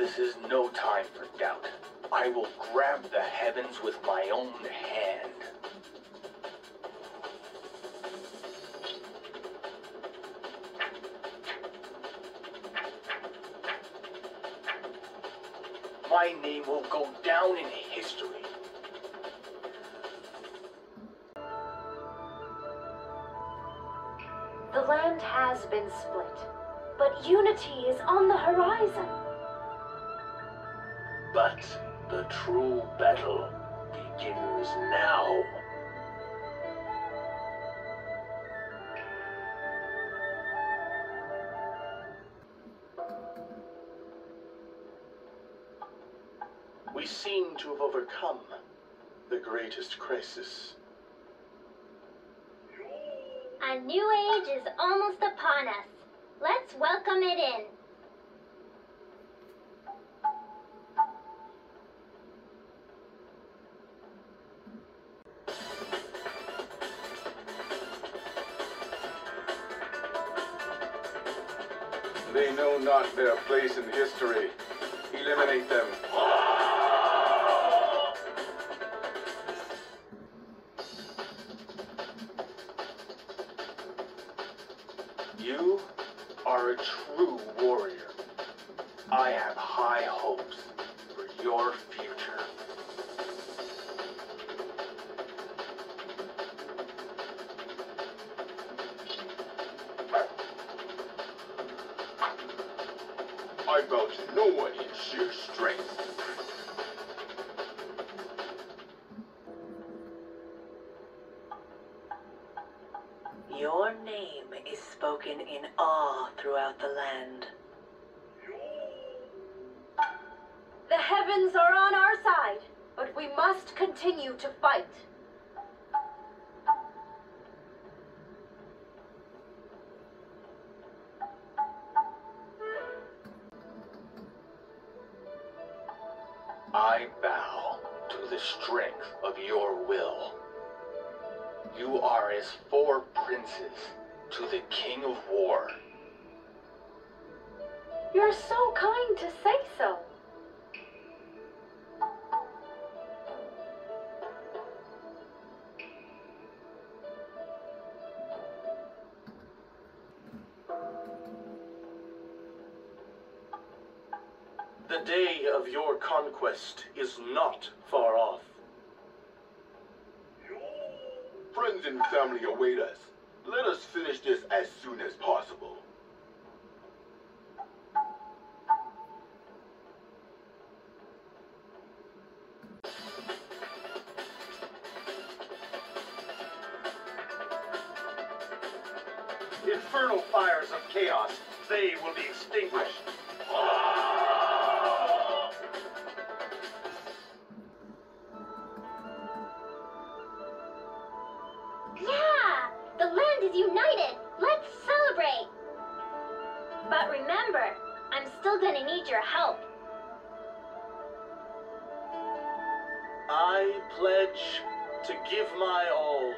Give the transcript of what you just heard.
This is no time for doubt. I will grab the heavens with my own hand. My name will go down in history. The land has been split, but unity is on the horizon. But the true battle begins now. We seem to have overcome the greatest crisis. A new age is almost upon us. Let's welcome it in. They know not their place in history. Eliminate them. You are a true warrior. I have high hopes for your future. I bow to no one in sheer strength. Your name is spoken in awe throughout the land. The heavens are on our side, but we must continue to fight. I bow to the strength of your will. You are as four princes to the king of war. You're so kind to say so. The day of your conquest is not far off. Friends and family await us. Let us finish this as soon as possible. Infernal fires of chaos, they will be extinguished. Yeah! I'm still gonna need your help. I pledge to give my all